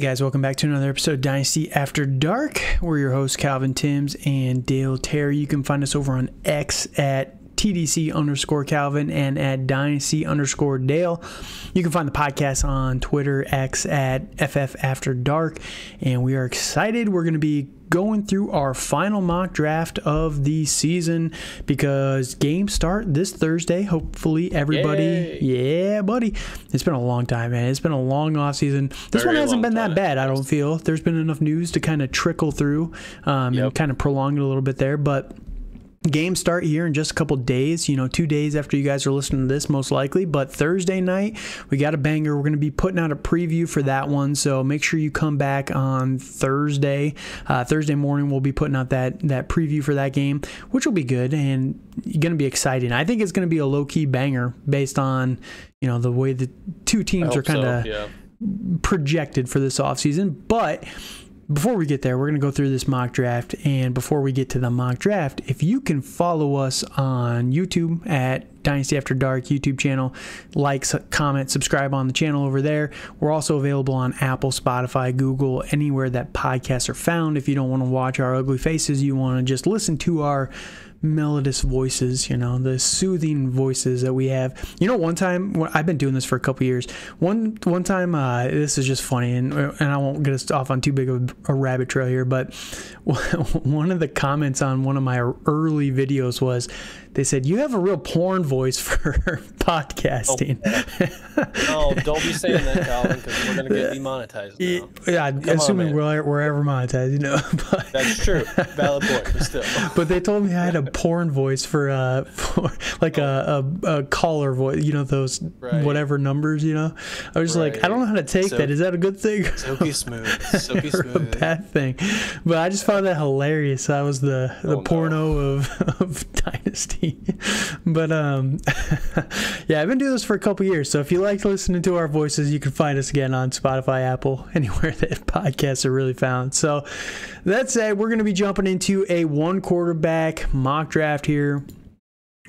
Guys, welcome back to another episode of Dynasty After Dark. We're your hosts, Calvin Timms and Dale Terry. You can find us over on X at TDC underscore Calvin and at Dynasty underscore Dale. You can find the podcast on Twitter, X at FF After Dark. And we are excited. We're going to be going through our final mock draft of the season because games start this Thursday. Hopefully, everybody, Yay. yeah, buddy. It's been a long time, man. It's been a long off season. This Very one hasn't been that bad. I don't feel there's been enough news to kind of trickle through um, and kind of prolong it a little bit there, but. Games start here in just a couple days, you know, two days after you guys are listening to this, most likely. But Thursday night, we got a banger. We're going to be putting out a preview for that one. So make sure you come back on Thursday. Uh, Thursday morning, we'll be putting out that, that preview for that game, which will be good and going to be exciting. I think it's going to be a low key banger based on, you know, the way the two teams are kind of yeah. projected for this offseason. But before we get there, we're going to go through this mock draft. And before we get to the mock draft, if you can follow us on YouTube at Dynasty After Dark YouTube channel, like, comment, subscribe on the channel over there. We're also available on Apple, Spotify, Google, anywhere that podcasts are found. If you don't want to watch our ugly faces, you want to just listen to our melodious voices, you know, the soothing voices that we have. You know, one time I've been doing this for a couple years. One one time, uh, this is just funny, and and I won't get us off on too big of a rabbit trail here, but one of the comments on one of my early videos was, they said you have a real porn voice for podcasting. Oh, don't be saying that, Calvin, because we're gonna get demonetized now. yeah, on, assuming man. we're, we're ever monetized, you know. But, That's true. Valid point, but still. but they told me I had a porn voice for uh for like a, a, a caller voice, you know those Right. whatever numbers, you know. I was just like, I don't know how to take So- that. Is that a good thing? Silky smooth. Silky smooth. bad thing? But I just found that hilarious. That was the the Oh, no. porno of of Dynasty. But um, yeah, I've been doing this for a couple years. So if you like listening to our voices, you can find us again on Spotify, Apple, anywhere that podcasts are really found. So that said, we're going to be jumping into a one quarterback mock draft here.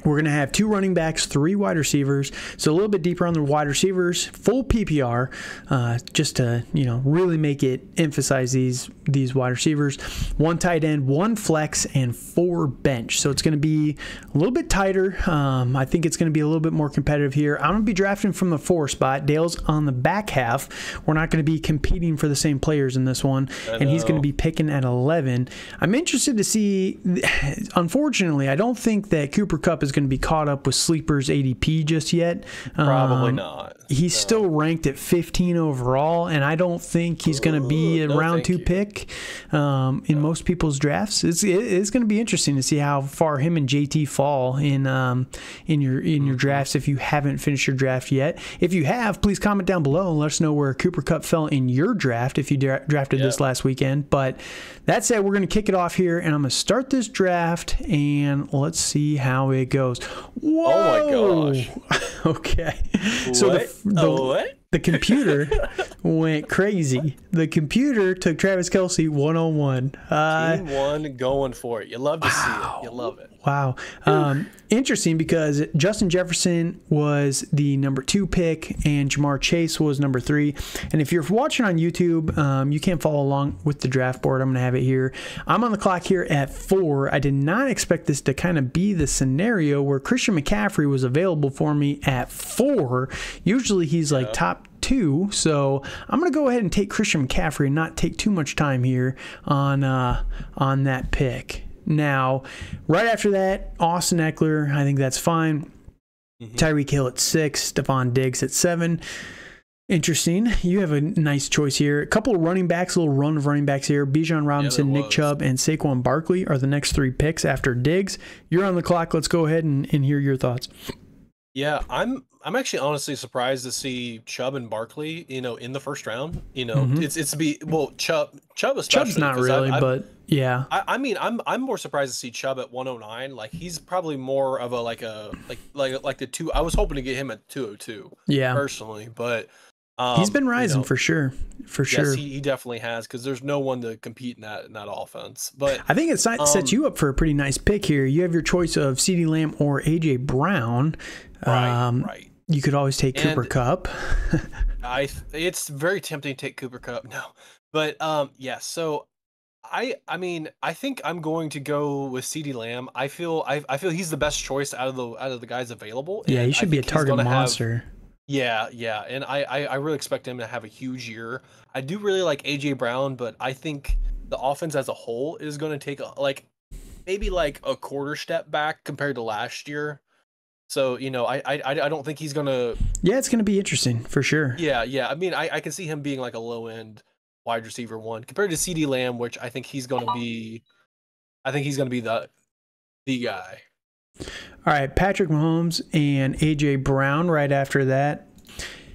We're going to have two running backs, three wide receivers. So a little bit deeper on the wide receivers, full PPR, uh, just to you know really make it emphasize these these wide receivers. One tight end, one flex, and four bench. So it's going to be a little bit tighter. Um, I think it's going to be a little bit more competitive here. I'm going to be drafting from the four spot. Dale's on the back half. We're not going to be competing for the same players in this one, and he's going to be picking at 11. I'm interested to see. Unfortunately, I don't think that Cooper Kupp is going to be caught up with sleepers ADP just yet. Probably Um, not. He's still ranked at 15 overall, and I don't think he's going to be a no, round two you. pick um, in most people's drafts. It's it- it's going to be interesting to see how far him and JT fall in um, in your in Mm-hmm. your drafts if you haven't finished your draft yet. If you have, please comment down below and let us know where Cooper Kupp fell in your draft if you dra- drafted this last weekend. But that said, we're going to kick it off here, and I'm going to start this draft, and let's see how it goes. Whoa! Oh my gosh. okay. So the, the, Oh, what? The computer went crazy. The computer took Travis Kelce 101. Uh, Team one going for it. You love to see it. You love it. Wow. Um, interesting because Justin Jefferson was the number two pick and Ja'Marr Chase was number three. And if you're watching on YouTube, um, you can follow along with the draft board. I'm going to have it here. I'm on the clock here at four. I did not expect this to kind of be the scenario where Christian McCaffrey was available for me at four. Usually he's like top two. So I'm going to go ahead and take Christian McCaffrey and not take too much time here on uh, on that pick. Now, right after that, Austin Ekeler, I think that's fine. Tyreek Hill at six, Stefon Diggs at seven. Interesting. You have a nice choice here. A couple of running backs, a little run of running backs here. Bijan Robinson, Nick was. Chubb, and Saquon Barkley are the next three picks after Diggs. You're on the clock. Let's go ahead and, and hear your thoughts. Yeah, I'm I'm actually honestly surprised to see Chubb and Barkley, you know, in the first round. You know, Mhm. it's it's be well Chubb Chubb especially. Chubb's not really, I've- but yeah. I, I mean, I'm I'm more surprised to see Chubb at 109. Like he's probably more of a like a like like like the two. I was hoping to get him at 202 Yeah. personally, but um, He's been you rising know, for sure. For sure. He, he definitely has because there's no one to compete in that in that offense. But I think it si- sets Um, you up for a pretty nice pick here. You have your choice of CeeDee Lamb or AJ Brown. right, Um, right. You could always take Cooper And- Kupp. I it's very tempting to take Cooper Kupp. No, but um, yeah. So I I mean I think I'm going to go with CeeDee Lamb. I feel I I feel he's the best choice out of the out of the guys available. yeah, he I should be a target gonna have- monster. yeah, yeah, and I, I I really expect him to have a huge year. I do really like AJ Brown, but I think the offense as a whole is going to take a, like maybe like a quarter step back compared to last year. So you know, I I I don't think he's gonna. Yeah, it's going to be interesting for sure. Yeah, yeah. I mean, I I can see him being like a low end wide receiver one compared to CeeDee Lamb, which I think he's going to be. I think he's going to be the the guy. All right, Patrick Mahomes and AJ Brown right after that.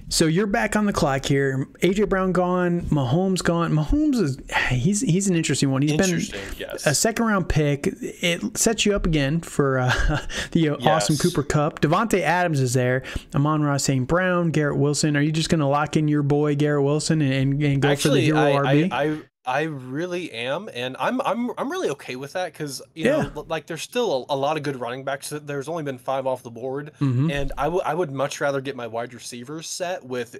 So you're back on the clock here. AJ Brown gone, Mahomes gone. Mahomes is he's he's an interesting one. He's been Interesting. yes. a second round pick. It sets you up again for uh, the awesome Cooper Kupp. Davante Adams is there. Amon-Ra St. Brown, Garrett Wilson. Are you just going to lock in your boy Garrett Wilson and, and, and go for the hero I, RB? I, I I really am, and I'm I'm I'm really okay with that because you Yeah. know, like there's still a, a lot of good running backs. There's only been five off the board, Mhm. and I would I would much rather get my wide receivers set with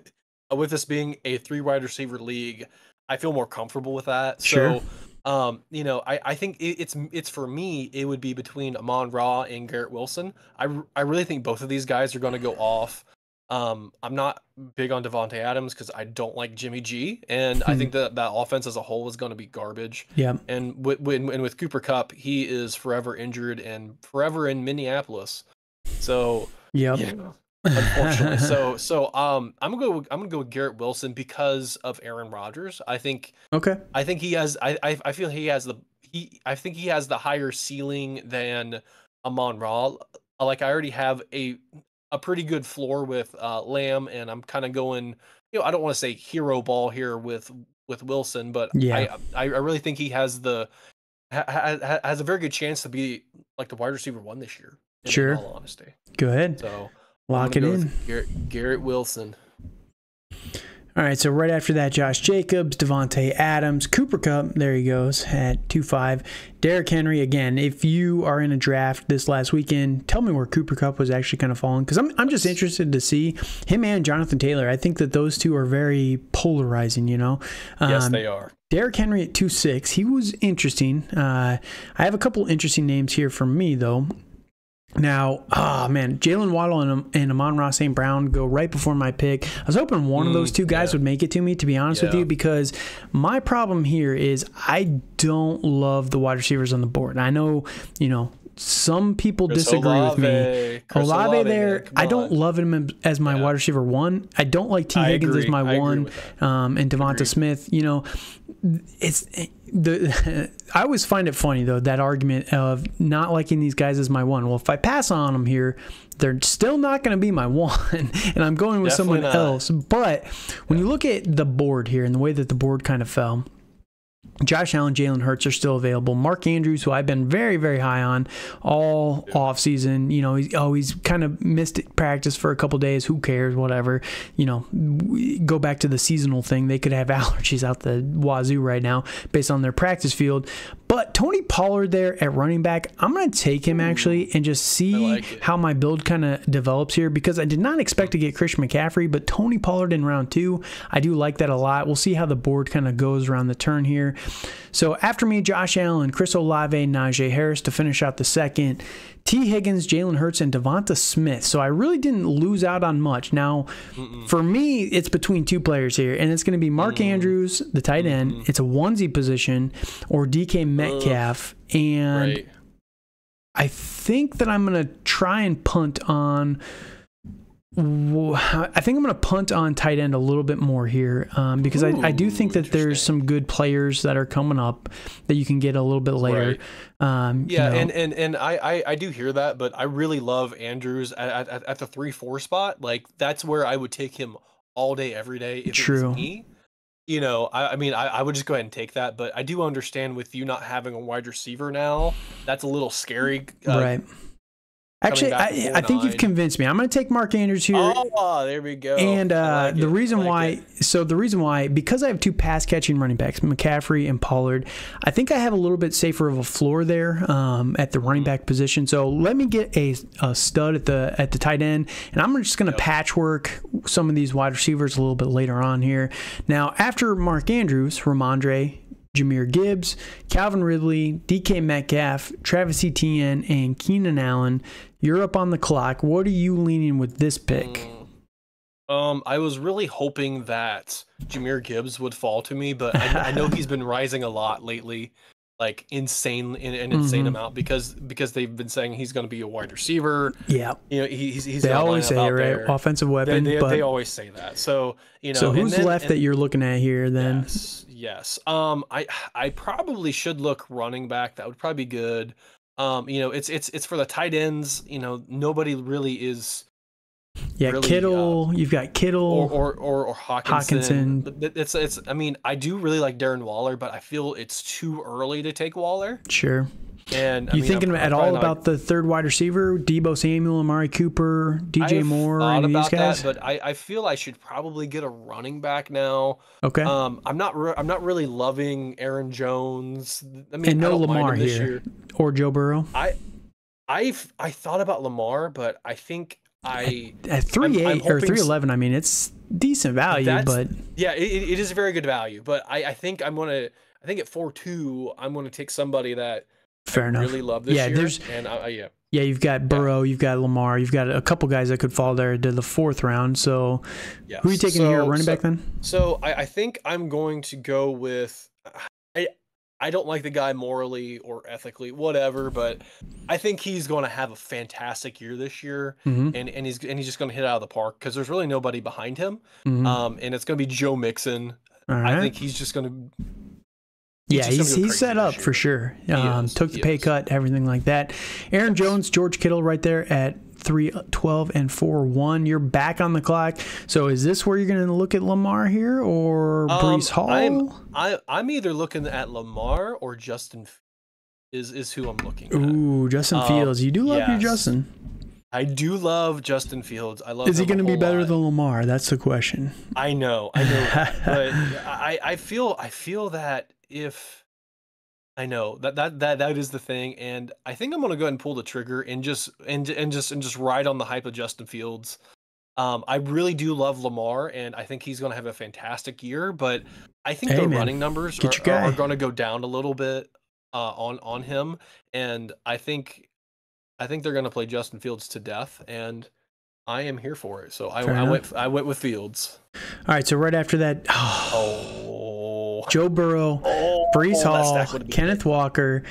with this being a three wide receiver league. I feel more comfortable with that. Sure. So, um, you know, I, I think it, it's it's for me. It would be between Amon Ra and Garrett Wilson. I, I really think both of these guys are going to go off. Um, I'm not big on Davante Adams because I don't like Jimmy G, and I Hmm. think that that offense as a whole is going to be garbage. yeah. And with, with and with Cooper Kupp, he is forever injured and forever in Minneapolis. So Yep. yeah, unfortunately. so so um, I'm gonna go. I'm gonna go with Garrett Wilson because of Aaron Rodgers. I think okay. I think he has. I I, I feel he has the he. I think he has the higher ceiling than Amon Ra. Like I already have a a pretty good floor with uh, Lamb, and I'm kind of going. You know, I don't want to say hero ball here with with Wilson, but Yeah. I I, really think he has the ha, ha, has a very good chance to be like the wide receiver one this year. in Sure. all honesty. Go ahead. So Lock it in. Garrett, Garrett Wilson. All right, so right after that, Josh Jacobs, Davante Adams, Cooper Kupp, there he goes at 2 5. Derrick Henry, again, if you are in a draft this last weekend, tell me where Cooper Kupp was actually kind of falling because I'm, I'm just interested to see him and Jonathan Taylor. I think that those two are very polarizing, you know? Yes, Um, they are. Derrick Henry at 2 6. He was interesting. Uh, I have a couple interesting names here for me, though. Now, ah man, Jaylen Waddle and, and Amon-Ra St. Brown go right before my pick. I was hoping one of those Mm, two guys yeah. would make it to me, to be honest with you, because my problem here is I don't love the wide receivers on the board. I know, you know, some people Chris disagree with me. Olave. Chris Olave, Olave, there, I don't love him as my Yeah. wide receiver one. I don't like Tee Higgins as my I one, um, and Devonta Agreed. Smith. You know, it's the. I always find it funny though that argument of not liking these guys as my one. Well, if I pass on them here, they're still not going to be my one, and I'm going with someone not. else. But when you look at the board here and the way that the board kind of fell. Josh Allen, Jalen Hurts are still available. Mark Andrews, who I've been very, very high on all off season. You know, he's, oh, he's kind of missed practice for a couple days. Who cares? Whatever. You know, go back to the seasonal thing. They could have allergies out the wazoo right now based on their practice field. But Tony Pollard there at running back, I'm going to take him actually and just see like how my build kind of develops here because I did not expect to get Christian McCaffrey, but Tony Pollard in round two, I do like that a lot. We'll see how the board kind of goes around the turn here. So after me, Josh Allen, Chris Olave, Najee Harris to finish out the second. Tee Higgins, Jalen Hurts, and Devonta Smith. So I really didn't lose out on much. Now, for me, it's between two players here, and it's going to be Mark Andrews, the tight end. It's a onesie position, or DK Metcalf. And Right. I think that I'm going to try and punt on. I think I'm going to punt on tight end a little bit more here um, because I, I do think that there's some good players that are coming up that you can get a little bit later. Um, you Yeah, know. and and and I, I I do hear that, but I really love Andrews at, at, at the three four spot. Like that's where I would take him all day, every day. If True. me, you know, I, I mean, I, I would just go ahead and take that. But I do understand with you not having a wide receiver now, that's a little scary. Uh, right. Actually, I, I think you've convinced me. I'm going to take Mark Andrews here. Oh, there we go. And uh, like the reason like why, it. so the reason why, because I have two pass catching running backs, McCaffrey and Pollard, I think I have a little bit safer of a floor there um, at the Mm-hmm. running back position. So let me get a, a stud at the at the tight end, and I'm just going to patchwork some of these wide receivers a little bit later on here. Now, after Mark Andrews, Rhamondre. Jahmyr Gibbs, Calvin Ridley, DK Metcalf, Travis Etienne, and Keenan Allen. You're up on the clock. What are you leaning with this pick? Um, I was really hoping that Jahmyr Gibbs would fall to me, but I, I know he's been rising a lot lately, like insane in an insane Mhm. amount because because they've been saying he's going to be a wide receiver. Yeah, You know, he- he's he's they always say it, right? there. Offensive weapon. they, but they always say that. So you know, so who's then- left and- that you're looking at here then? Yes, yes. Um, I I probably should look running back. That would probably be good. Um, you know, it's it's it's for the tight ends. You know, nobody really is Yeah, really, uh, Kittle. you've got Kittle. or or or, or Hockenson. Hockenson. It's it's. I mean, I do really like Darren Waller, but I feel it's too early to take Waller. sure. And I you mean, thinking I'm- at I'm all not- about the third wide receiver, Deebo Samuel, Amari Cooper, DJ Moore, thought any of these about guys? that, but I, I feel I should probably get a running back now. okay. Um, I'm not re- I'm not really loving Aaron Jones. I mean, and no Lamar here. year. Or Joe Burrow. I I've I thought about Lamar, but I think I At three I'm eight or hoping s- three eleven, I mean it's decent value, but yeah, it, it is very good value. But I, I think I'm gonna I think at four two I'm gonna take somebody that fair I enough. really love this Yeah, year. there's- and I, yeah Yeah, you've got Burrow, you've got Lamar, you've got a couple guys that could fall there to the fourth round. So yeah. who are you taking here, running so- back then? So I, I think I'm going to go with I I don't like the guy morally or ethically, whatever, but I think he's going to have a fantastic year this year, hmm and, and he's and he's just going to hit it out of the park because there's really nobody behind him, hmm um, and it's going to be Joe Mixon. Right. I think he's just going to Yeah, he's, he's set up for sure. Um, took the pay cut, everything like that. Aaron Jones, George Kittle right there at three twelve and 4 1. You're back on the clock. So is this where you're going to look at Lamar here or Um, Breece Hall? I'm I I'm either looking at Lamar or Justin is is who I'm looking at. Ooh, Justin Um, Fields. You do love your. Justin. I do love Justin Fields. I love. Is he going to be better lot. than Lamar? That's the question. I know, I know, but I, I feel, I feel that if I know that that that that is the thing, and I think I'm gonna go ahead and pull the trigger and just and and just and just ride on the hype of Justin Fields. Um, I really do love Lamar, and I think he's gonna have a fantastic year. But I think Hey, the man, running numbers are, are, are going to go down a little bit uh, on on him, and I think I think they're going to play Justin Fields to death, and I am here for it. So I, I went I went with Fields. All right, so right after that, Oh, Joe Burrow, oh Brees that Hall, Kenneth Walker,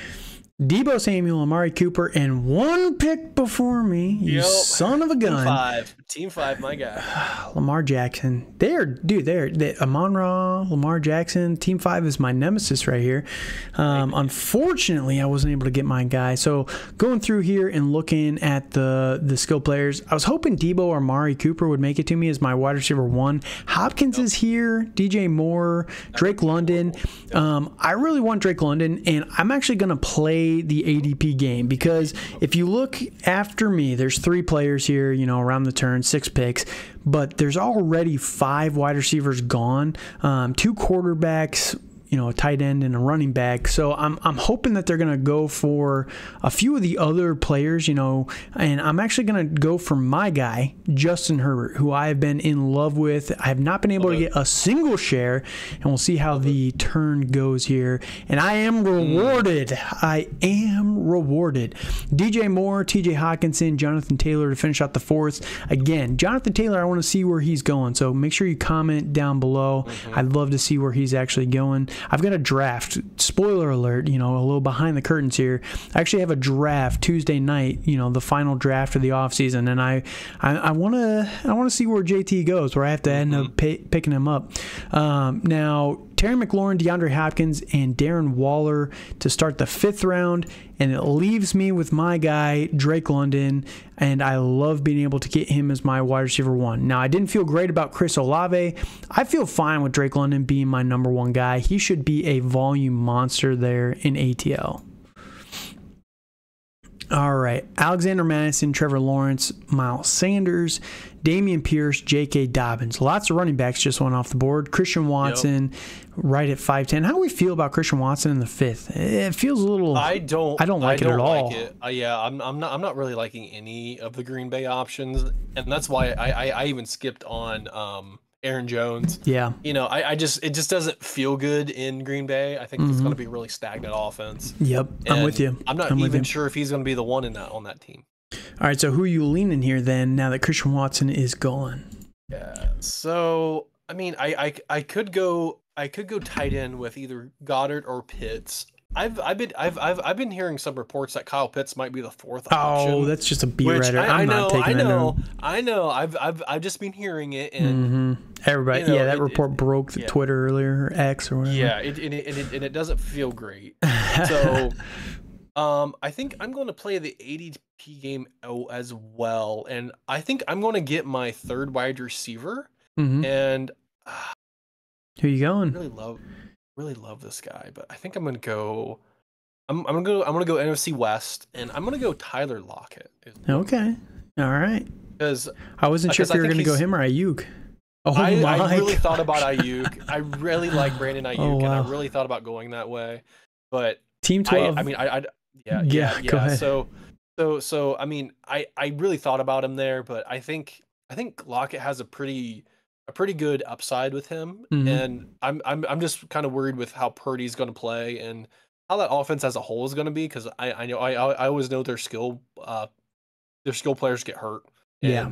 Deebo Samuel, Amari Cooper, and one pick before me. You Yep. son of a gun. five, team five, my guy. Lamar Jackson. They are, dude, they're, they, Amon Ra, Lamar Jackson. Team five is my nemesis right here. Um, unfortunately, I wasn't able to get my guy. So going through here and looking at the the skill players, I was hoping Deebo or Mari Cooper would make it to me as my wide receiver one. Hopkins is here, DJ Moore, Drake London. Um, I really want Drake London, and I'm actually going to play the ADP game because if you look after me, there's three players here, you know, around the turn, six picks, but there's already five wide receivers gone, um, two quarterbacks, you know, a tight end and a running back. So I'm, I'm hoping that they're going to go for a few of the other players, you know, and I'm actually going to go for my guy, Justin Herbert, who I have been in love with. I have not been able to get a single share, and we'll see how the turn goes here. And I am hmm. rewarded. I am rewarded. DJ Moore, TJ Hockenson, Jonathan Taylor to finish out the fourth. Again, Jonathan Taylor, I want to see where he's going. So make sure you comment down below. Mm-hmm. I'd love to see where he's actually going. I've got a draft. Spoiler alert, you know, a little behind the curtains here. I actually have a draft Tuesday night, you know, the final draft of the offseason. And I, I, want to I want to see where JT goes, where I have to end up pay, picking him up. Um, now, Terry McLaurin, DeAndre Hopkins, and Darren Waller to start the fifth round. And it leaves me with my guy, Drake London. And I love being able to get him as my wide receiver one. Now, I didn't feel great about Chris Olave. I feel fine with Drake London being my number one guy. He should be a volume monster there in ATL. All right. Alexander Mattison, Trevor Lawrence, Miles Sanders, Dameon Pierce, J.K. Dobbins. Lots of running backs just went off the board. Christian Watson, yep. Right at 5'10. How do we feel about Christian Watson in the fifth? It feels a little. I don't. I don't like I don't it at like all. It. Uh, yeah, I'm, I'm not. I'm not really liking any of the Green Bay options, and that's why I, I, I even skipped on um, Aaron Jones. Yeah. You know, I, I just it just doesn't feel good in Green Bay. I think mm-hmm. it's going to be really stagnant offense. Yep, and I'm with you. I'm not I'm even sure if he's going to be the one in that on that team. All right, so who are you leaning here then? Now that Christian Watson is gone. Yeah. So I mean, I I, I could go I could go tight end with either Goedert or Pitts. I've I've been I've I've I've been hearing some reports that Kyle Pitts might be the fourth option. Oh, that's just a beat writer. I, I'm I know, not taking I know, that. I know. I've I've I've just been hearing it, and mm-hmm. everybody, you know, yeah, that it, report it, broke the yeah. Twitter earlier, or X or whatever. Yeah, it, and, it, and, it, and it doesn't feel great. So, um, I think I'm going to play the ADP game as well, and I think I'm going to get my third wide receiver, mm-hmm. and uh, who you going? I really love, really love this guy, but I think I'm going to go. I'm, I'm gonna go. I'm gonna go NFC West, and I'm gonna go Tyler Lockett. Okay, all right. Because I wasn't sure if you were gonna go him or Aiyuk. Oh I, my I really God. thought about Aiyuk. I really like Brandon Aiyuk, oh, wow. and I really thought about going that way. But Team Twelve. I, I mean, I, I yeah, yeah, yeah. yeah. So, so, so. I mean, I, I really thought about him there, but I think, I think Lockett has a pretty, a pretty good upside with him, mm-hmm. and I'm, I'm, I'm just kind of worried with how Purdy's going to play and how that offense as a whole is going to be because I, I know I, I always know their skill uh their skill players get hurt. yeah.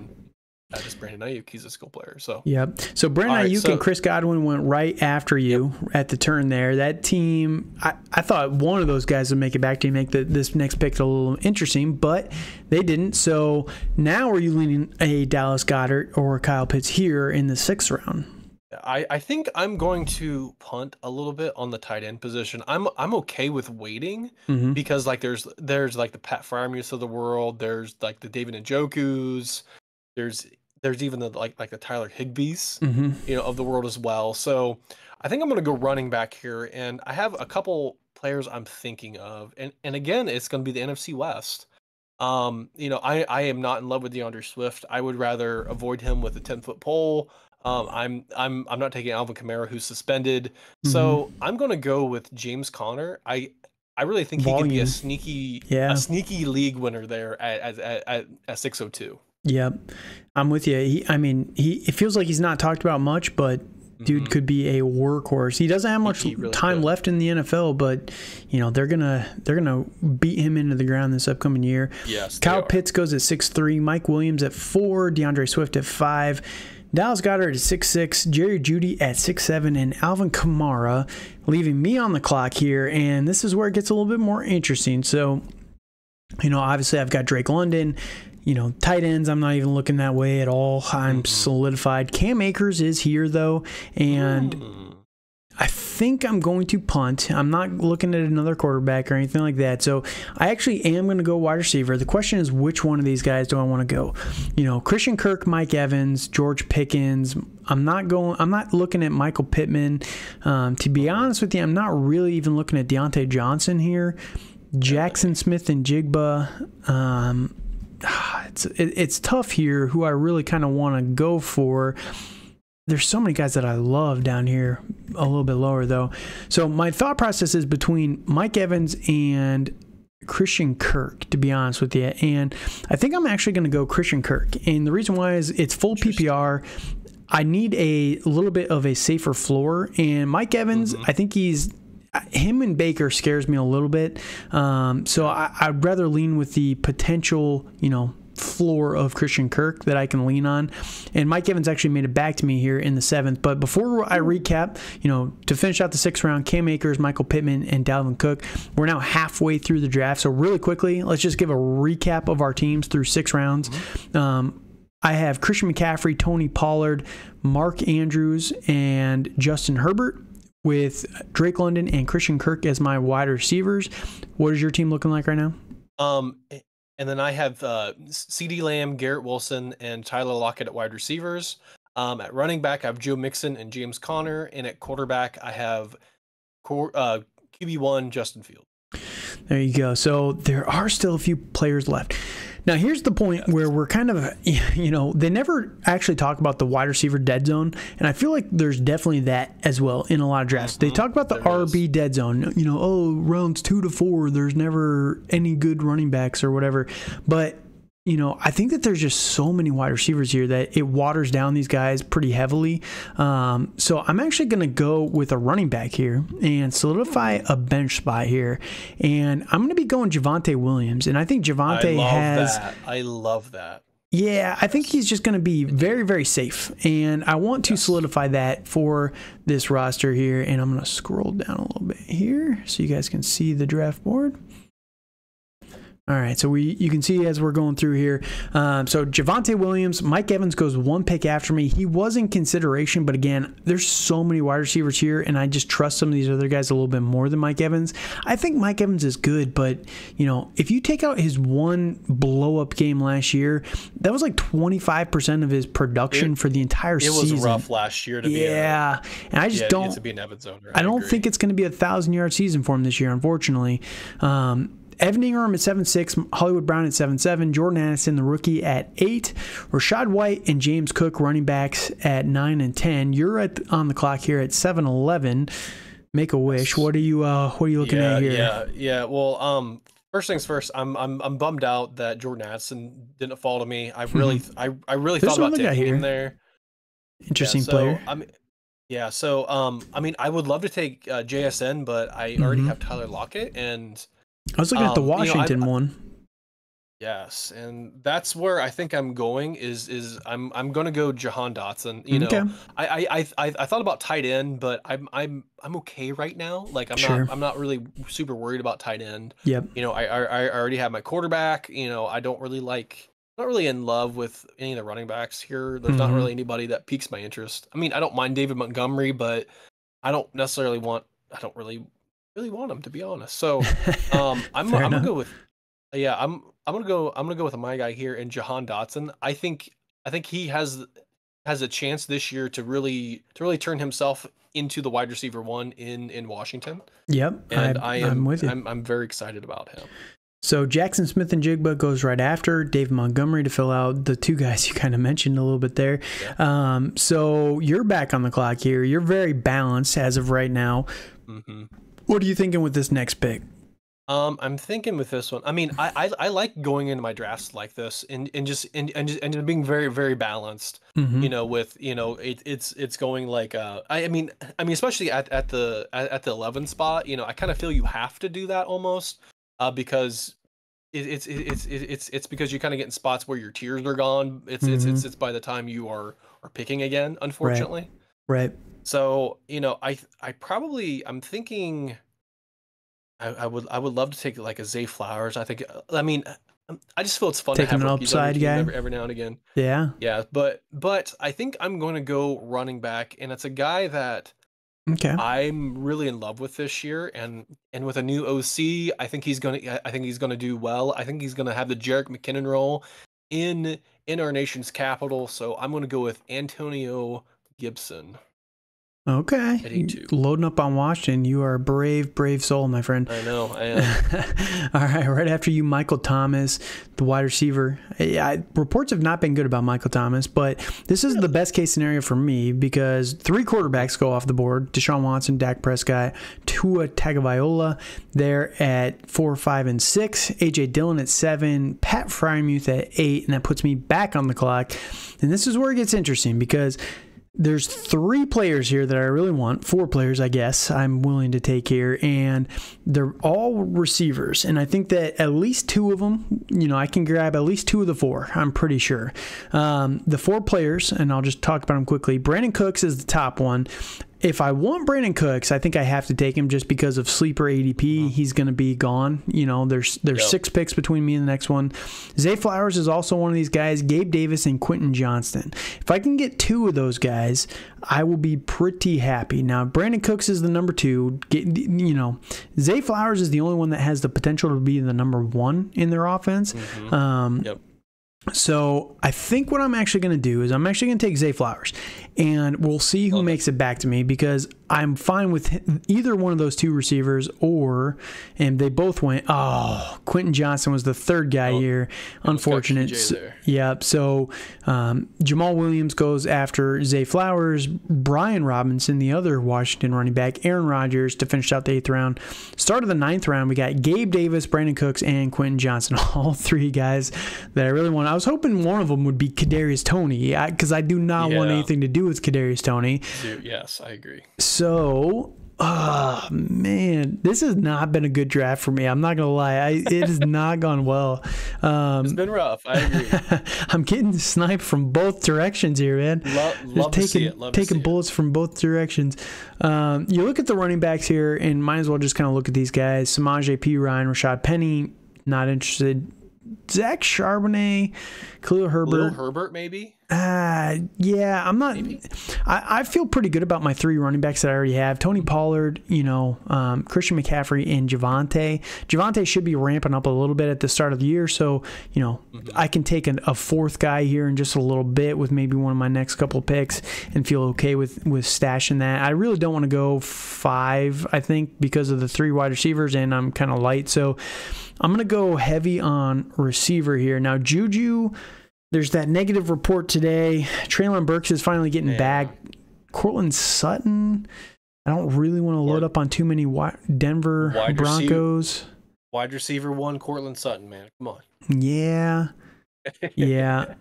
That is Brandon Aiyuk. He's a skill player. So yep. So Brandon right, Aiyuk so, and Chris Godwin went right after you yep. at the turn there. That team, I, I thought one of those guys would make it back to make the, this next pick a little interesting, but they didn't. So now are you leaning a Dallas Goedert or Kyle Pitts here in the sixth round? I, I think I'm going to punt a little bit on the tight end position. I'm I'm okay with waiting mm-hmm. because like there's there's like the Pat Freiermuths of the world. There's like the David and Njoku's. There's there's even the like like the Tyler Higbees, mm-hmm. you know, of the world as well. So I think I'm going to go running back here, and I have a couple players I'm thinking of, and and again, it's going to be the NFC West. Um, you know, I I am not in love with D'Andre Swift. I would rather avoid him with a ten foot pole. Um, I'm I'm I'm not taking Alvin Kamara, who's suspended. Mm-hmm. So I'm going to go with James Conner. I I really think Volume. he could be a sneaky yeah. a sneaky league winner there at at at, at 602. Yep, I'm with you. He, I mean, he it feels like he's not talked about much, but dude mm-hmm. could be a workhorse. He doesn't have much really time could. left in the NFL, but you know they're gonna they're gonna beat him into the ground this upcoming year. Yes, Kyle Pitts goes at six three, Mike Williams at four, D'Andre Swift at five. Dallas Goedert at six six, Jerry Jeudy at six seven, and Alvin Kamara leaving me on the clock here. And this is where it gets a little bit more interesting. So, you know, obviously I've got Drake London. You know, tight ends, I'm not even looking that way at all. I'm mm-hmm. solidified. Cam Akers is here, though. And. Mm I think I'm going to punt. I'm not looking at another quarterback or anything like that. So I actually am going to go wide receiver. The question is, which one of these guys do I want to go? You know, Christian Kirk, Mike Evans, George Pickens. I'm not going. I'm not looking at Michael Pittman. Um, to be honest with you, I'm not really even looking at Diontae Johnson here. Jackson Smith-Njigba. Um, it's it, it's tough here. Who I really kind of want to go for there's so many guys that I love down here, a little bit lower though. So my thought process is between Mike Evans and Christian Kirk, to be honest with you. And I think I'm actually going to go Christian Kirk. And the reason why is it's full PPR. I need a little bit of a safer floor. And Mike Evans, mm-hmm. I think he's him and Baker scares me a little bit. Um, so I, I'd rather lean with the potential, you know, floor of Christian Kirk that I can lean on. And Mike Evans actually made it back to me here in the seventh. But before I recap, you know, to finish out the sixth round, Cam Akers, Michael Pittman, and Dalvin Cook. We're now halfway through the draft. So really quickly, let's just give a recap of our teams through six rounds. Mm-hmm. Um, I have Christian McCaffrey, Tony Pollard, Mark Andrews, and Justin Herbert with Drake London and Christian Kirk as my wide receivers. What is your team looking like right now? Um, and then I have uh, CeeDee Lamb, Garrett Wilson, and Tyler Lockett at wide receivers. Um, at running back, I have Joe Mixon and James Conner. And at quarterback, I have uh, QB1 Justin Field. There you go. So there are still a few players left. Now, here's the point where we're kind of, you know, they never actually talk about the wide receiver dead zone. And I feel like there's definitely that as well in a lot of drafts. They mm-hmm. talk about the There is. RB dead zone, you know, oh, rounds two to four, there's never any good running backs or whatever. But you know, I think that there's just so many wide receivers here that it waters down these guys pretty heavily. Um, so I'm actually going to go with a running back here and solidify a bench spot here. And I'm going to be going Javonte Williams. And I think I Javonte love has. that. I love that. Yeah, I think he's just going to be very, very safe. And I want to solidify that for this roster here. And I'm going to scroll down a little bit here so you guys can see the draft board. All right, so we you can see as we're going through here. Um, so Javonte Williams, Mike Evans goes one pick after me. He was in consideration, but again, there's so many wide receivers here, and I just trust some of these other guys a little bit more than Mike Evans. I think Mike Evans is good, but you know, if you take out his one blow up game last year, that was like 25% of his production It- for the entire season. It was rough last year to be. A, Yeah, and I just yeah, don't to be an Evans owner. I don't agree. think it's going to be a thousand yard season for him this year, unfortunately. Um, Evan Engram at seven six, Hollywood Brown at seven seven, Jordan Addison, the rookie, at eight, Rachaad White and James Cook, running backs, at nine and ten. You're at on the clock here at seven eleven. Make a wish. What are you? Uh, what are you looking yeah, at here? Yeah, yeah. Well, um, first things first. I'm I'm I'm bummed out that Jordan Addison didn't fall to me. I really I I really Hmm. There's thought about taking here. him there. Interesting yeah, so, player. I mean, yeah. So um, I mean, I would love to take uh, JSN, but I already Mhm. have Tyler Lockett, and I was looking at the um, you know, Washington one. yes, and that's where I think I'm going. Is is I'm I'm gonna go Jahan Dotson. You know, okay. I, I I I I thought about tight end, but I'm I'm I'm okay right now. Like I'm Sure. not I'm not really super worried about tight end. Yep. You know, I I, I already have my quarterback. You know, I don't really like not really in love with any of the running backs here. There's not Mhm. really anybody that piques my interest. I mean, I don't mind David Montgomery, but I don't necessarily want I don't really really want him to be honest. So um I'm I'm gonna go with yeah, I'm I'm gonna go I'm gonna go with my guy here in Jahan Dotson. I think I think he has has a chance this year to really to really turn himself into the wide receiver one in in Washington. Yep. And I, I, am I'm with you. I'm, I'm very excited about him. So Jackson Smith and Jigba goes right after Dave Montgomery to fill out the two guys you kind of mentioned a little bit there. Um, so you're back on the clock here. You're very balanced as of right now. hmm What are you thinking with this next pick? Um, I'm thinking with this one. I mean, I, I I like going into my drafts like this and and just and and just, and being very very balanced. Mhm. You know, with you know, it, it's it's going like uh, I, I mean, I mean, especially at at the at, at the 11 spot. You know, I kind of feel you have to do that almost, uh, because. It, it's it, it's it, it's it's because you kind of get in spots where your tears are gone. It's it's it's Mhm. it's by the time you are are picking again. Unfortunately, Right. So you know, I I probably I'm thinking. I, I would I would love to take like a Zay Flowers. I think I mean um, I just feel it's fun Taking to have an rookies on your upside guy? every, every now and again. Yeah. Yeah, but but I think I'm going to go running back, and it's a guy that Okay. I'm really in love with this year, and and with a new OC, I think he's gonna I think he's gonna do well. I think he's gonna have the Jerick McKinnon role in in our nation's capital. So I'm gonna go with Antonio Gibson. Okay. Heading to- Loading up on Washington. You are a brave, brave soul, my friend. I know. I am. All right, right after you, Michael Thomas, the wide receiver. Yeah, I- reports have not been good about Michael Thomas, but this is the best case scenario for me because three quarterbacks go off the board: Deshaun Watson, Dak Prescott, Tua Tagovailoa. They're at four, five, and six. AJ Dillon at seven. Pat Freiermuth at eight, and that puts me back on the clock. And this is where it gets interesting because there's three players here that I really want. Four players, I guess, I'm willing to take here. And they're all receivers. And I think that at least two of them, you know, I can grab at least two of the four, I'm pretty sure. Um, the four players, and I'll just talk about them quickly. Brandin Cooks is the top one. If I want Brandin Cooks, I think I have to take him just because of sleeper ADP. He's going to be gone. You know, there's there's Yep. six picks between me and the next one. Zay Flowers is also one of these guys. Gabe Davis and Quentin Johnston. If I can get two of those guys, I will be pretty happy. Now, Brandin Cooks is the number two. Get, you know, Zay Flowers is the only one that has the potential to be the number one in their offense. Mhm. Um, Yep. so I think what I'm actually going to do is I'm actually going to take Zay Flowers. And we'll see who makes it back to me because I'm fine with either one of those two receivers or, and they both went. Oh, Quentin Johnston was the third guy Oh, here. Unfortunate. There. Yeah. So um, Jamaal Williams goes after Zay Flowers, Brian Robinson, the other Washington running back, Aaron Rodgers to finish out the eighth round. Start of the ninth round, we got Gabe Davis, Brandin Cooks, and Quentin Johnston. All three guys that I really want. I was hoping one of them would be Kadarius Toney because I, do not want anything to do with Kadarius Toney. Dude, yes, I agree. So, oh man, this has not been a good draft for me. I'm not gonna lie, I, it has not gone well. Um, It's been rough. I agree. I'm getting sniped from both directions here, man. Love to taking see it. Love to taking see it. bullets from both directions. Um, you look at the running backs here, and might as well just kind of look at these guys: Samaj P. Ryan, Rashad Penny, not interested. Zach Charbonnet, Khalil Herbert. Lil Herbert, maybe. Uh, yeah, I'm not. I, I feel pretty good about my three running backs that I already have. Tony Pollard, you know, um, Christian McCaffrey, and Javonte. Javonte should be ramping up a little bit at the start of the year, so you know I can take an, a fourth guy here in just a little bit with maybe one of my next couple picks and feel okay with with stashing that. I really don't want to go five. I think because of the three wide receivers, and I'm kind of light, so I'm gonna go heavy on receiver here. Now Juju. There's that negative report today. Treylon Burks is finally getting Yeah. back. Courtland Sutton. I don't really want to load up on too many wi- Denver Wide receiver. Broncos. Wide receiver one, Courtland Sutton, man. Come on. Yeah, yeah.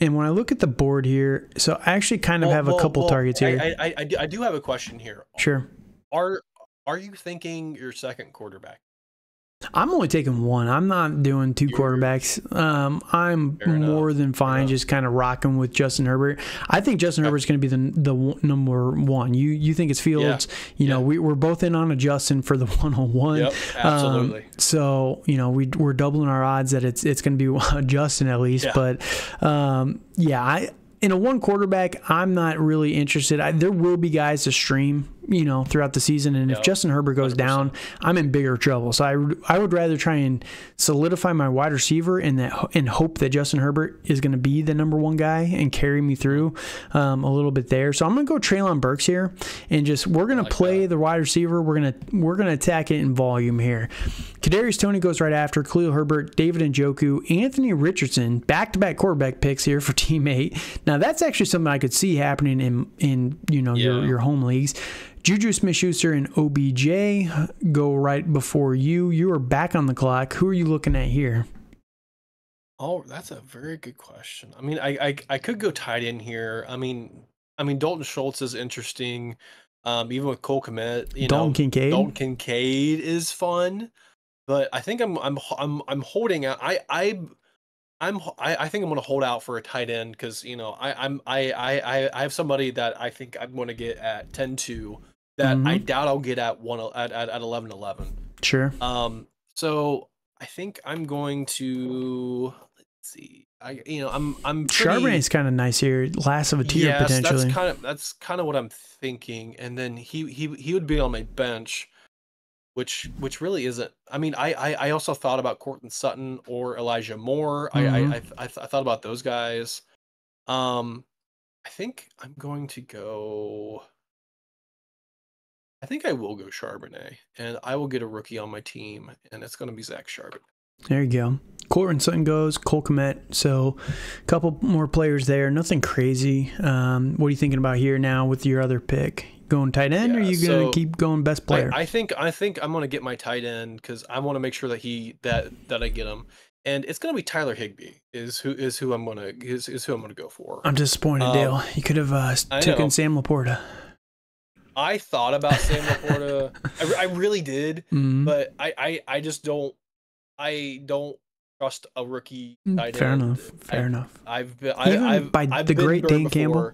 and when I look at the board here, so I actually kind of Well- have a couple well, targets here. I, I, I do have a question here. sure. Are are you thinking your second quarterback? I'm only taking one. I'm not doing 2 You're- quarterbacks. Um, I'm Fair enough. more than fine just kind of rocking with Justin Herbert. I think Justin Herbert's going to be the the number one. You you think it's Fields? You know, Yeah. we we're both in on a Justin for the 101. Yep, absolutely. Um, so you know we we're doubling our odds that it's it's going to be Justin at least. Yeah. But um, yeah, I in a one quarterback, I'm not really interested. I, there will be guys to stream, you know, throughout the season, and if Justin Herbert goes 100%. down, I'm in bigger trouble. So I, I would rather try and solidify my wide receiver and that and hope that Justin Herbert is going to be the number one guy and carry me through um, a little bit there. So I'm going to go Treylon Burks here and just we're going to like play the wide receiver. We're going to we're going to attack it in volume here. Kadarius Toney goes right after Khalil Herbert, David Njoku, Anthony Richardson, back to back quarterback picks here for team eight. Now that's actually something I could see happening in in you know your your home leagues. Juju Smith Schuster and OBJ go right before you. You are back on the clock. Who are you looking at here? Oh, that's a very good question. I mean, I I, I could go tight end here. I mean, I mean Dalton Schultz is interesting. Um, even with Cole Kmet, you Dalton know, Kincaid. Dalton Kincaid is fun, but I think I'm I'm I'm I'm holding out. I I. I'm I, I think I'm gonna hold out for a tight end because you know I I'm I I I- I have somebody that I think I'm gonna get at 10-2 that I Mhm. doubt I'll get at one at at, at 11 11. Sure. Um, so I think I'm going to let's see. I you know I'm I'm pretty, Charbonnet's kind of nice here. Last of a tier yes, potentially. that's kind of that's kind of what I'm thinking. And then he he he would be on my bench, which which really isn't. I mean, I I, I also thought about Courtland Sutton or Elijah Moore. Mhm. I, I I I I thought about those guys. Um, I think I'm going to go. I think I will go Charbonnet, and I will get a rookie on my team, and it's going to be Zach Charbonnet. There you go. Courtland Sutton goes, Cole Kmet. So a couple more players there. Nothing crazy. Um, what are you thinking about here now with your other pick? Going tight end, or are Yeah, you going to keep going best player? I, I think I think I'm going to get my tight end because I want to make sure that he that that I get him, and it's going to be Tyler Higbee is who is who I'm going to is, is who I'm going to go for. I'm disappointed, Um, Dale. You could have uh, taken. Sam Laporta. I thought about Sam Laporta, I, I really did, Mhm. but I, I I just don't I don't trust a rookie tight Mm, Fair end. ave Fair I- enough. I've been I, Even I've by I've the great Dan Campbell?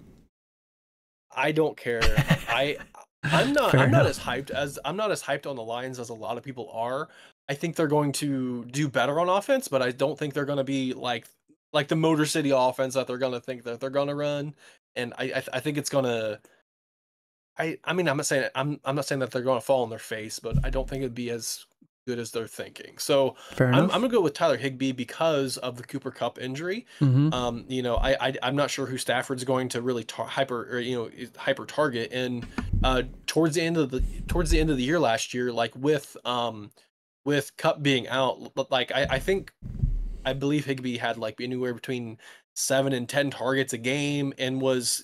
I don't care. I I'm not Fair I'm not as hyped as I'm not as hyped on the Lions as a lot of people are. I think they're going to do better on offense, but I don't think they're going to be like like the Motor City offense that they're going to think that they're going to run. And I I, th- I think it's going to. I I mean I'm not saying I'm I'm not saying that they're going to fall on their face, but I don't think it'd be as good as they're thinking. So Fair I'm. I'm gonna go with Tyler Higbee because of the Cooper Kupp injury. Mhm. Um, you know, I, I I'm not sure who Stafford's going to really tar- hyper or you know hyper target. And uh, towards the end of the towards the end of the year last year, like with um with Kupp being out, like I, I think I believe Higbee had like anywhere between seven and ten targets a game and was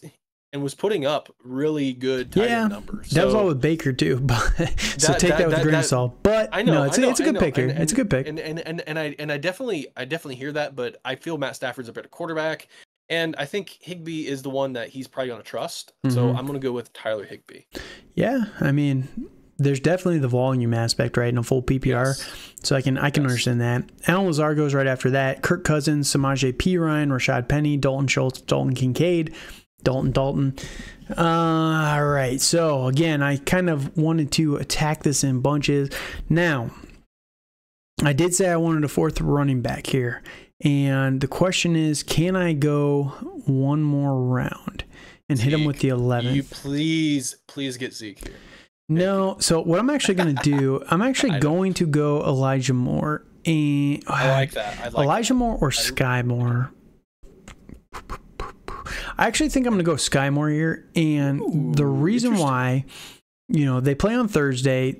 and was putting up really good tight Yeah, end numbers. That was all with Baker too, but so That- take that- that, with a grain of salt. But I know, no, it's, I know, it's a good pick here. and- it's a good pick. And, and and and I and I definitely I definitely hear that, but I feel Matt Stafford's a better quarterback, and I think Higbee is the one that he's probably going to trust. So Mhm. I'm going to go with Tyler Higbee. yeah, I mean, there's definitely the volume aspect, right, in a full PPR. Yes. So I can I can Yes. understand that. Allen Lazard goes right after that. Kirk Cousins, Samaje Perine, Rashad Penny, Dalton Schultz, Dalton Kincaid, Dalton Dalton. Uh, all right. So again, I kind of wanted to attack this in bunches. Now, I did say I wanted a fourth running back here. And the question is, can I go one more round and hit him with the 11th? You please please get Zeke here. No. So what I'm actually going to do, I'm actually going to go Elijah Moore and I like that. I like Elijah Moore or Sky Moore. I actually think I'm going to go Sky Moore here, and the reason why, you know, they play on Thursday.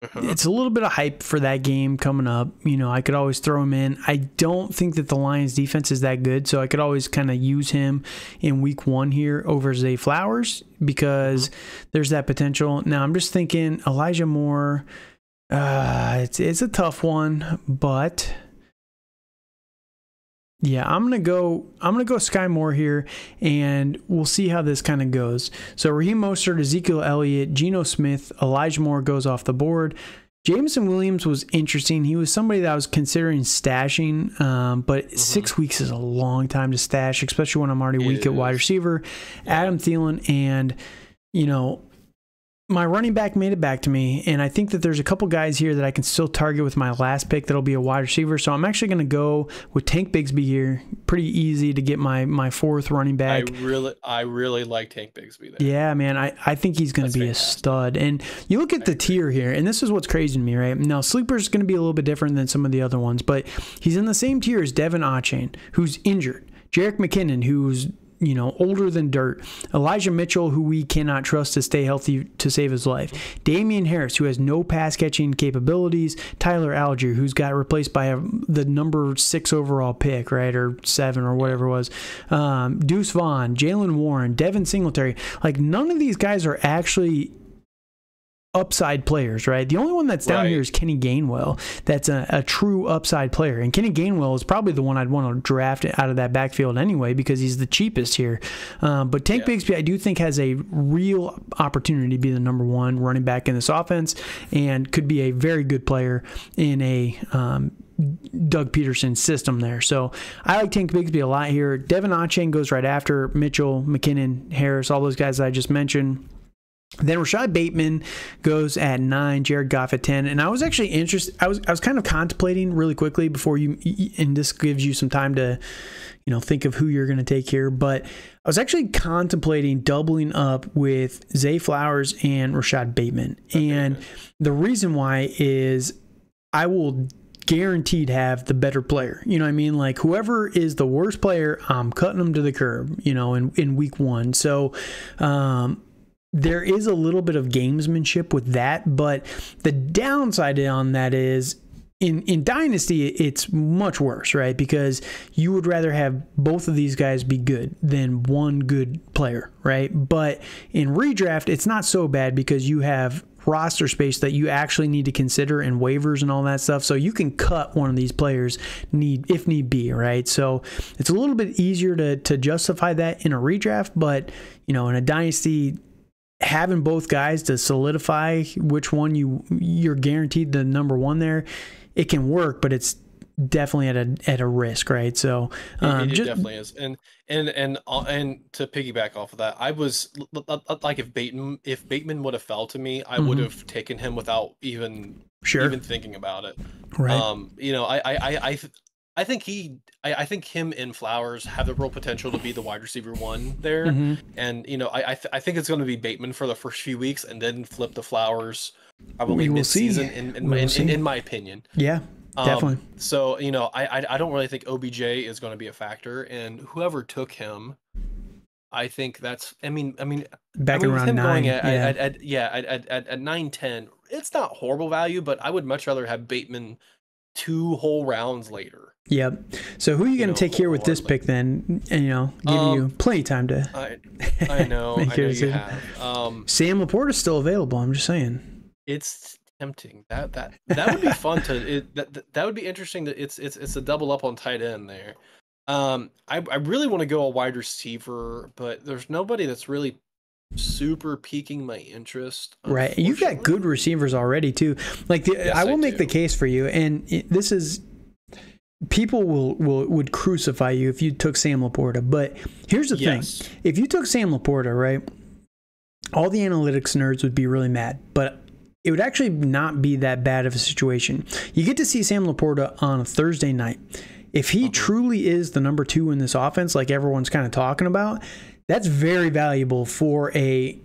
Uh-huh. It's a little bit of hype for that game coming up. You know, I could always throw him in. I don't think that the Lions defense is that good, so I could always kind of use him in week one here over Zay Flowers because there's that potential. Now I'm just thinking Elijah Moore. Uh, it's it's a tough one, but yeah, I'm gonna go. I'm gonna go Sky Moore here, and we'll see how this kind of goes. So Raheem Mostert, Ezekiel Elliott, Geno Smith, Elijah Moore goes off the board. Jameson Williams was interesting. He was somebody that I was considering stashing, um, but six weeks is a long time to stash, especially when I'm already It weak at wide is. receiver. Adam Thielen and you know my running back made it back to me, and I think that there's a couple guys here that I can still target with my last pick that'll be a wide receiver. So I'm actually going to go with Tank Bigsby here. Pretty easy to get my my fourth running back. I really I really like Tank Bigsby there. Yeah, man, I, I think he's going to be fantastic. a stud. And you look at the tier here, and this is what's crazy to me, right? Now, Sleeper's going to be a little bit different than some of the other ones, but he's in the same tier as De'Von Achane, who's injured. Jerick McKinnon, who's you know older than dirt. Elijah Mitchell, who we cannot trust to stay healthy to save his life. Damien Harris, who has no pass catching capabilities. Tyler Allgeier, who's got replaced by a, the number six overall pick, right, or seven or whatever it was. Um, Deuce Vaughn, Jaylen Warren, Devin Singletary. Like none of these guys are actually upside players, right? The only one that's down Right. here is Kenny Gainwell. That's a, a true upside player. And Kenny Gainwell is probably the one I'd want to draft out of that backfield anyway because he's the cheapest here. Um, but Tank Yeah. Bigsby, I do think, has a real opportunity to be the number one running back in this offense and could be a very good player in a. Um, Doug Pederson system there. So I like Tank Bigsby a lot here. De'Von Achane goes right after Mitchell, McKinnon, Harris, all those guys that I just mentioned. Then Rashod Bateman goes at nine, Jared Goff at ten, and I was actually interested. I was I was kind of contemplating really quickly before you, and this gives you some time to, you know, think of who you're going to take here. But I was actually contemplating doubling up with Zay Flowers and Rashod Bateman, and the reason why is I will guaranteed have the better player. You know what I mean? Like whoever is the worst player, I'm cutting them to the curb, you know, in, in week one. So um there is a little bit of gamesmanship with that, but the downside on that is in in dynasty it's much worse, right? Because you would rather have both of these guys be good than one good player, right? But in redraft it's not so bad because you have roster space that you actually need to consider and waivers and all that stuff. So you can cut one of these players need if need be, right? So it's a little bit easier to to justify that in a redraft, but you know, in a dynasty having both guys to solidify which one you you're guaranteed the number one there, it can work, but it's definitely at a at a risk, right? So It- um, it, just, definitely is, and and and uh, and to piggyback off of that, I was like, if Bateman if Bateman would have fell to me, I would Mhm. have taken him without even sure, even thinking about it. right? Um, you know, I I I I, think he, I, I think him and Flowers have the real potential to be the wide receiver one there. Mhm. And you know, I I, th- I think it's going to be Bateman for the first few weeks, and then flip the Flowers probably We will see. mid-season. In in, We my, will in, in, in my opinion, Yeah, Um, definitely. So you know, I, I I don't really think OBJ is going to be a factor, and whoever took him, I think that's. I mean, I mean, Back I mean, around nine. at, yeah. at, at, yeah, at, at, at, 9 10, it's not horrible value, but I would much rather have Bateman two whole rounds later. Yep. So who are you you going to take here with this pick then? And you know, give Um, you plenty of time to. I I know, I know you have. Um, Sam LaPorta is still available. I'm just saying. it's tempting. That that that would be fun to. It, that that- would be interesting. To it's it's it's a double up on tight end there. Um, I I really want to go a wide receiver, but there's nobody that's really super piquing my interest. Right. You've got good receivers already too. Like the, Yes, I I will make the case for you, and it, this is people will, will would crucify you if you took Sam Laporta. But here's the Yes. thing: if you took Sam Laporta, right, all the analytics nerds would be really mad, but. It would actually not be that bad of a situation. You get to see Sam Laporta on a Thursday night. If he truly is the number two in this offense, like everyone's kind of talking about, that's very valuable for a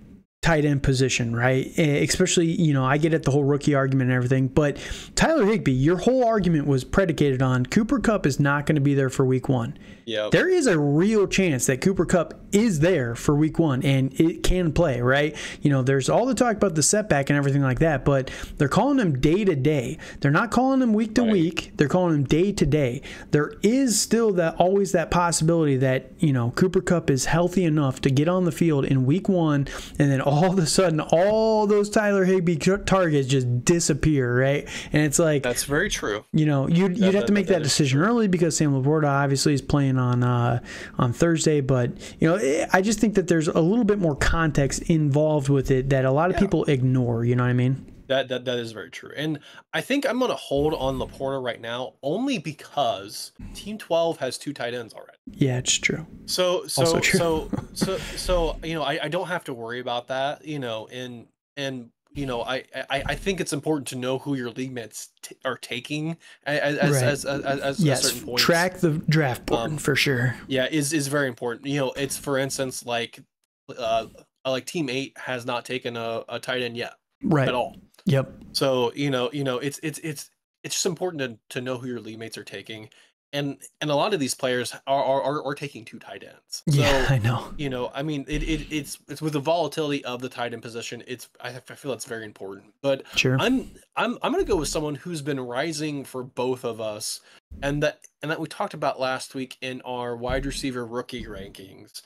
tight end position, right? Eh, Especially, you know, I get at the whole rookie argument and everything, but Tyler Higbee, your whole argument was predicated on Cooper Kupp is not going to be there for week one. Yeah. There is a real chance that Cooper Kupp is there for week one and it can play, right? You know, there's all the talk about the setback and everything like that, but they're calling him day to day. They're not calling him week to Right. week. They're calling him day to day. There is still that always that possibility that, you know, Cooper Kupp is healthy enough to get on the field in week one and then all of a sudden all those Tyler Higbee targets just disappear, right? And it's like That's very true. you know, you'd, you'd That- have to make that that is decision early because Sam Laporta obviously is playing on uh, on Thursday. But you know, eh, I just think that there's a little bit more context involved with it that a lot of Yeah. people ignore. You know what I mean? That that that is very true. And I think I'm gonna hold on Laporta right now only because Team 12 has two tight ends already. Yeah, it's true. So so true. so so so you know I, I don't have to worry about that. You know and and you know I I, I think it's important to know who your league mates t- are taking as as Right. as, as, as, as Yes, certain points. track the draft board Um, for sure. Yeah, is is very important. You know, it's for instance like uh like Team Eight has not taken a, a tight end yet Right. at all. Yep. So you know, you know, it's it's it's it's just important to, to know who your lead mates are taking, and and a lot of these players are are, are, are taking two tight ends. So, Yeah, I know. you know, I mean, it, it it's it's with the volatility of the tight end position. It's I, I feel that's very important. But Sure. I'm I'm I'm gonna go with someone who's been rising for both of us, and that and that we talked about last week in our wide receiver rookie rankings,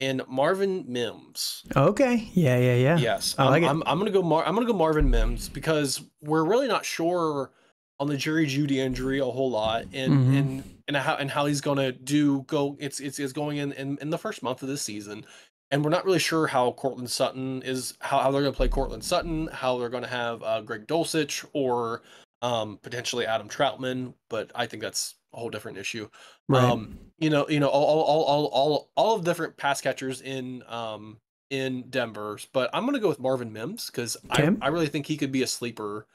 and Marvin Mims. Okay. Yeah. Yeah. Yeah. Yes, I I'm, like it. I'm, I'm gonna go. Mar- I'm gonna go Marvin Mims because we're really not sure on the Jerry Jeudy injury a whole lot, and Mhm. and and how and how he's gonna do. Go. It's it's, it's going in, in in the first month of this season, and we're not really sure how Courtland Sutton is how, how they're gonna play Courtland Sutton, how they're gonna have uh, Greg Dulcich or um potentially Adam Trautman, but I think that's a whole different issue. Right. Um, you know, you know, all all all all all, of different pass catchers in um in Denver, but I'm gonna go with Marvin Mims because. I I really think he could be a sleeper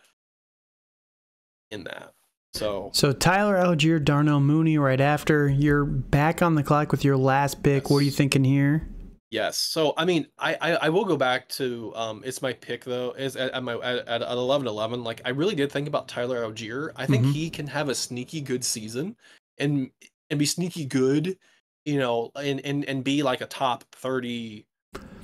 in that. So so Tyler Allgeier, Darnell Mooney, right after you're back on the clock with your last pick. What are you thinking here? Yes, so I mean, I I, I will go back to um it's my pick though is at, at my at, at 11 11 like I really did think about Tyler Allgeier. I think Mhm. he can have a sneaky good season and and be sneaky good, you know, and and and be like a top 30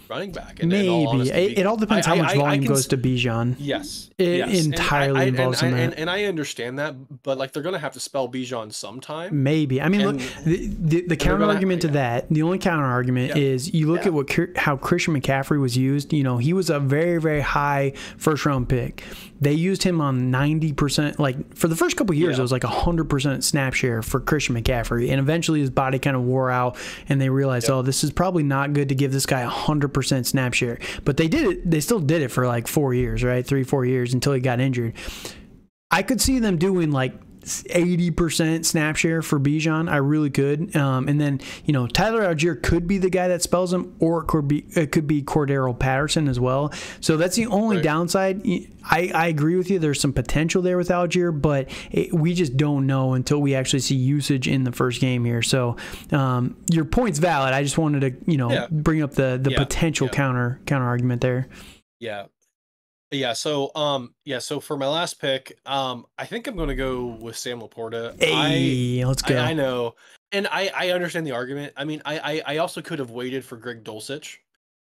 running back. in- in all Maybe honesty, it, it all depends I- how much I- I volume can goes to Bijan. Yes, It yes. and I- entirely I, involves and, in and, and I understand that, but like they're gonna have to spell Bijan sometime. Maybe. I mean, look, the, the, the counter argument to yeah. that, the only counter argument Yeah. is you look Yeah. at what how Christian McCaffrey was used. You know, he was a very, very high first round pick. They used him on 90%, like for the first couple of years, it was like 100% snap share for Christian McCaffrey. And eventually his body kind of wore out and they realized, oh, this is probably not good to give this guy 100% snap share. But they did it, they still did it for like four years, right? Three, four years until he got injured. I could see them doing like 80% snap share for Bijan. I really could. Um, and then, you know, Tyler Allgeier could be the guy that spells him, or it could be, it could be Cordarrelle Patterson as well. So that's the only right. downside. I, I agree with you. There's some potential there with Allgeier, but it, we just don't know until we actually see usage in the first game here. So um, your point's valid. I just wanted to, you know, yeah. bring up the, the yeah. potential yeah. counter counter argument there. Yeah, yeah, so um yeah, so for my last pick, um I think I'm gonna go with Sam LaPorta. Hey, I, let's go. I, I, know. And I, I understand the argument. I mean, I, I, I also could have waited for Greg Dulcich,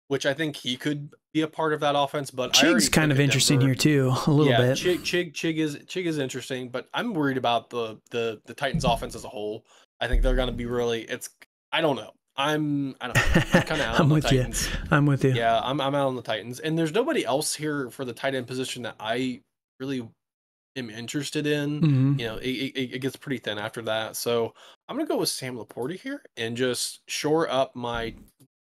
which I think he could be a part of that offense, but Chig's kind of interesting Denver. here too, a little yeah, bit. Chig, Chig Chig is Chig is interesting, but I'm worried about the the the Titans offense as a whole. I think they're gonna be really it's I don't know. I'm I don't know, I'm kind of out I'm with Titans. you. I'm with you. Yeah, I'm I'm out on the Titans, and there's nobody else here for the tight end position that I really am interested in. Mm-hmm. You know, it, it, it, gets pretty thin after that, so I'm gonna go with Sam LaPorta here and just shore up my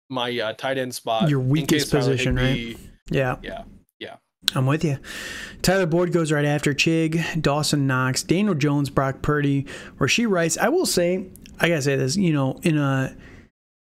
my uh, tight end spot. Your weakest position, right? Yeah, yeah, yeah. I'm with you. Tyler Boyd goes right after Chig, Dawson Knox, Daniel Jones, Brock Purdy, Rashee Rice. I will say, I gotta say this, you know, in a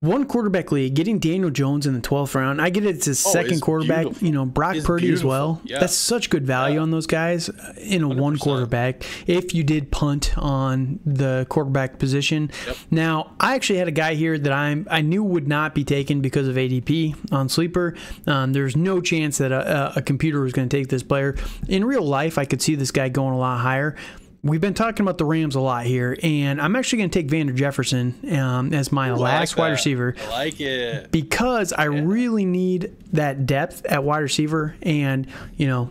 one quarterback league, getting Daniel Jones in the 12th round, I get it, it's his oh, second quarterback, beautiful. you know, Brock it's Purdy beautiful. as well. Yeah. That's such good value yeah. on those guys in a 100%. one quarterback if you did punt on the quarterback position. Yep. Now, I actually had a guy here that I I knew would not be taken because of ADP on Sleeper. Um, there's no chance that a, a computer was going to take this player. In real life, I could see this guy going a lot higher we've been talking about the Rams a lot here, and I'm actually going to take Van Jefferson um, as my Ooh, last like wide receiver. I like it because I yeah. really need that depth at wide receiver, and you know.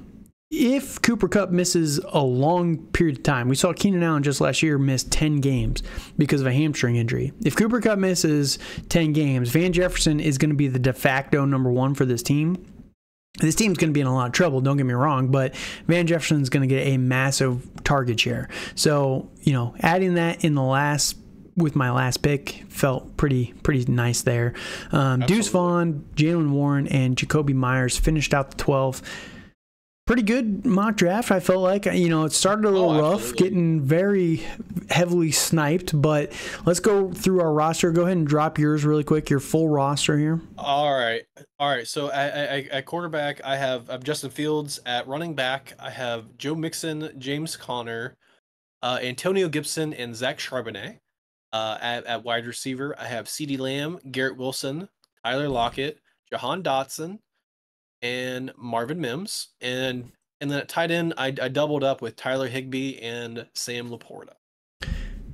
If Cooper Kupp misses a long period of time, we saw Keenan Allen just last year miss 10 games because of a hamstring injury. If Cooper Kupp misses 10 games, Van Jefferson is going to be the de facto number one for this team this team's going to be in a lot of trouble, don't get me wrong, but Van Jefferson's going to get a massive target share. So, you know, adding that in the last with my last pick felt pretty pretty nice there. Um, Deuce Vaughn, Jaylen Warren, and Jakobi Meyers finished out the 12 pretty good mock draft. I felt like you know it started a little oh, rough, getting very heavily sniped. But let's go through our roster. Go ahead and drop yours really quick. Your full roster here. All right, all right. So at, quarterback, I have, I have Justin Fields. At running back, I have Joe Mixon, James Conner, uh, Antonio Gibson, and Zach Charbonnet. Uh, at, at wide receiver, I have CeeDee Lamb, Garrett Wilson, Tyler Lockett, Jahan Dotson, and Marvin Mims, and and then at tight end, I, I doubled up with Tyler Higbee and Sam LaPorta.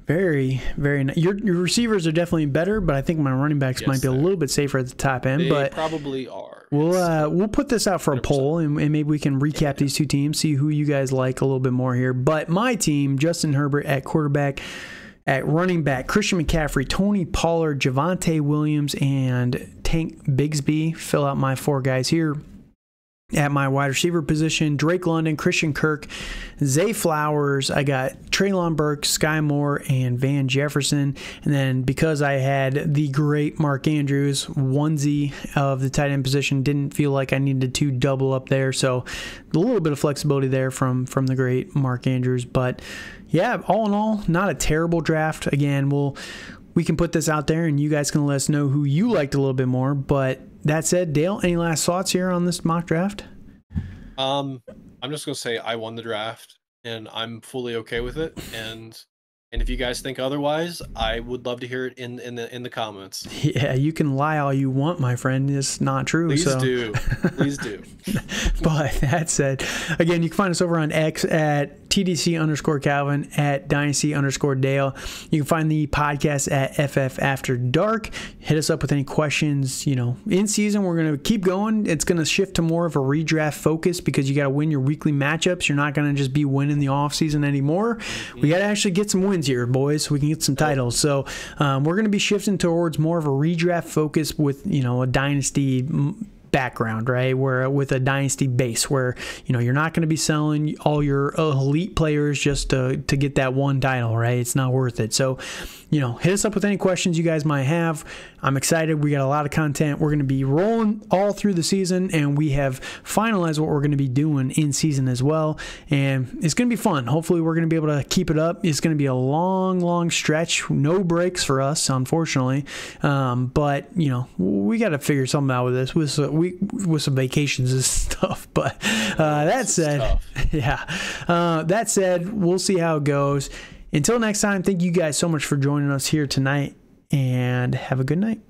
Very, very nice. Your, your receivers are definitely better, but I think my running backs yes, might be a little bit safer at the top end. They but probably are. We'll uh, we'll put this out for 100%. a poll, and, and, maybe we can recap yeah. these two teams, see who you guys like a little bit more here. But my team, Justin Herbert at quarterback. At running back, Christian McCaffrey, Tony Pollard, Javonte Williams, and Tank Bigsby fill out my four guys here at my wide receiver position, Drake London, Christian Kirk, Zay Flowers. I got Treylon Burke, Sky Moore, and Van Jefferson. And then because I had the great Mark Andrews onesie of the tight end position, didn't feel like I needed to double up there. So a little bit of flexibility there from from the great Mark Andrews. But yeah, all in all, not a terrible draft. Again, we'll we can put this out there and you guys can let us know who you liked a little bit more. But that said, Dale, any last thoughts here on this mock draft? Um, I'm just gonna say I won the draft and I'm fully okay with it. And and if you guys think otherwise, I would love to hear it in in the in the comments. Yeah, you can lie all you want, my friend. It's not true. Please so. do. Please do. but that said, again, you can find us over on X at TDC underscore Calvin at Dynasty underscore Dale. You can find the podcast at FF After Dark. Hit us up with any questions. You know, in season, we're going to keep going. It's going to shift to more of a redraft focus because you got to win your weekly matchups. You're not going to just be winning the off season anymore. We got to actually get some wins here, boys, so we can get some titles. So um, we're going to be shifting towards more of a redraft focus with, you know, a Dynasty background, right? Where with a dynasty base, where you know you're not going to be selling all your elite players just to to get that one title, right? It's not worth it. So, you know, hit us up with any questions you guys might have. I'm excited. We got a lot of content. We're going to be rolling all through the season, and we have finalized what we're going to be doing in season as well. And it's going to be fun. Hopefully, we're going to be able to keep it up. It's going to be a long, long stretch. No breaks for us, unfortunately. Um, but you know, we got to figure something out with this with some, we with some vacations and stuff. But uh, that said, yeah. Uh, that said, we'll see how it goes. Until next time, thank you guys so much for joining us here tonight and have a good night.